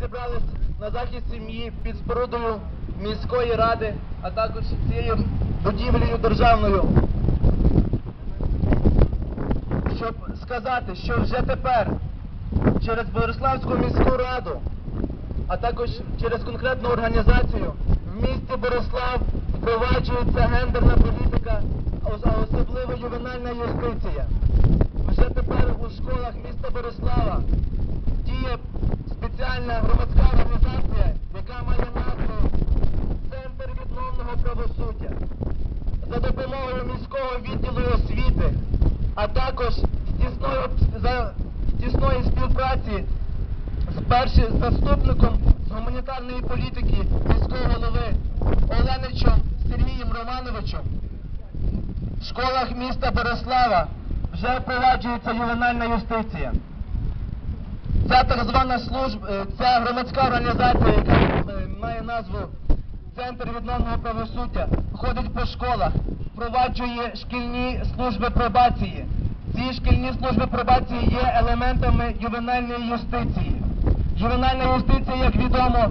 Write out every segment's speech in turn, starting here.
зібрались на захист сім'ї під спорудою міської ради, а також цією будівлею державною. Щоб сказати, що вже тепер через Бориславську міську раду, а також через конкретну організацію в місті Борислав впроваджується гендерна політика, а особливо ювенальна юстиція. Вже тепер у школах міста Борислава діє спеціальна громадська організація, яка має назву Центр відновного правосуддя. За допомогою міського відділу освіти, а також тісної, за тісної співпраці з першим заступником з гуманітарної політики міського голови Оленичем Сергієм Романовичем в школах міста Борислава вже впроваджується ювенальна юстиція. Ця так звана служба, е, ця громадська організація, яка е, має назву Центр відновного правосуддя, ходить по школах, впроваджує шкільні служби пробації. Ці шкільні служби пробації є елементами ювенальної юстиції. Ювенальна юстиція, як відомо,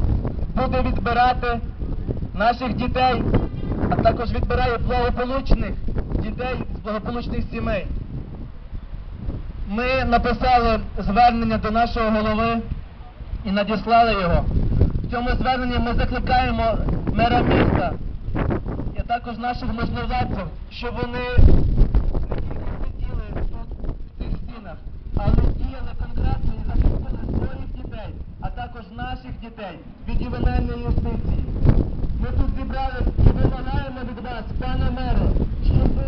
буде відбирати наших дітей, а також відбирає благополучних дітей з благополучних сімей. Ми написали звернення до нашого голови і надіслали його. В цьому зверненні ми закликаємо мера міста і також наших можновладців, щоб вони не сиділи тут в цих стінах, але діяли конкретно і захистили своїх дітей, а також наших дітей від ювенальної юстиції. Ми тут зібрались і вимагаємо від вас, пане мере, щоб ви